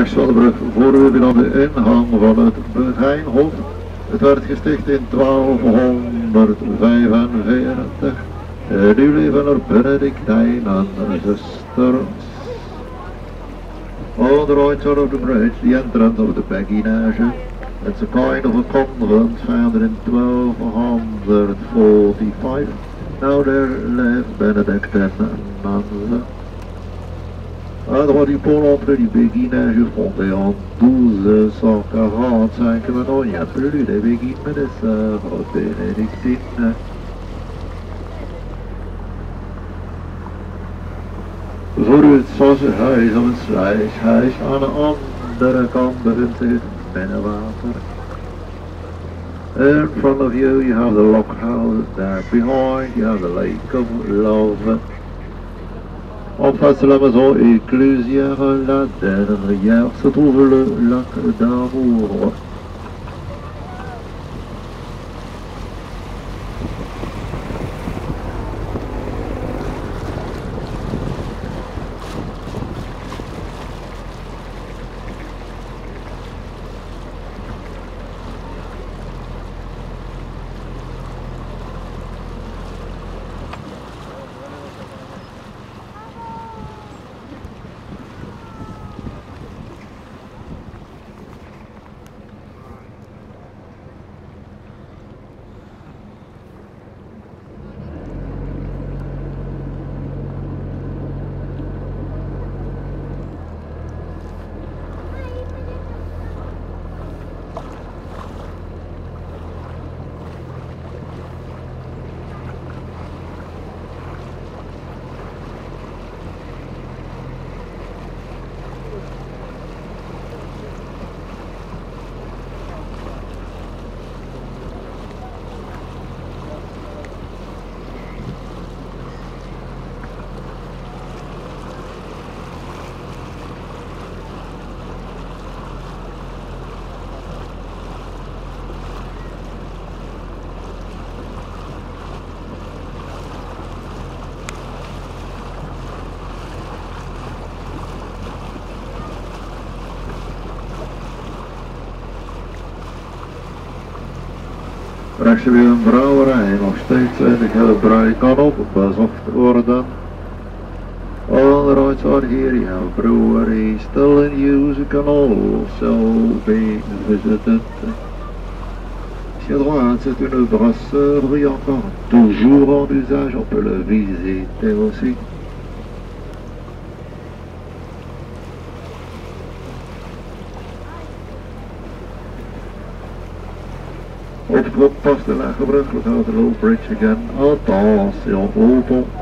Rechts van de brug voor u weer aan de ingang van het Begijnhof. Het werd gesticht in 1245. En nu leven er Benedictijnen zusters. On the right side of the bridge, the entrance of the Beguinage. It's a kind of a convent founded in 1245. Now there live Benedictine nuns. À droite du pont, l'entrée du béguinage fondé en 1245. Maintenant, il n'y a plus les béguines, mais des sœurs bénédictines. Voor u het Sassenhuis of het Slijshuis. Aan de andere kant bevindt zich het binnenwater. In front of you, you have the lock house. There behind, you have the lake of love. En face la maison éclusière, la dernière, se trouve le lac d'amour. Rechts weer een brouwerij, nog steeds weinig hele brouwen kan op, bezocht worden. On the right side here you have a brewery still in use, can also be visited. Droite c'est une brasserie encore toujours en usage, on peut le visiter aussi. Op pas de lage brug, look out the low bridge again. Attention, open.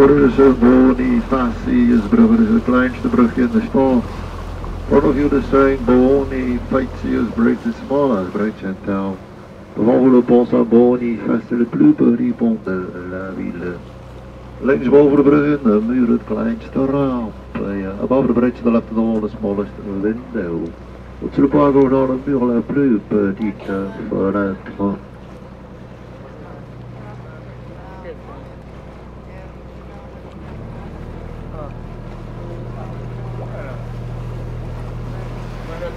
Een Bonifacie, is brugger is het kleinste brugje in de stad. The saying Bonifacius breaks the smallest bridge in town. Behalve pense à Boniface le plus petit pont de la ville. Links boven de brug in de muur het kleinste raam. Ja, above the bridge to the left of the wall the smallest window. Au-dessus le poids gauche dans le mur la plus petite fenêtre.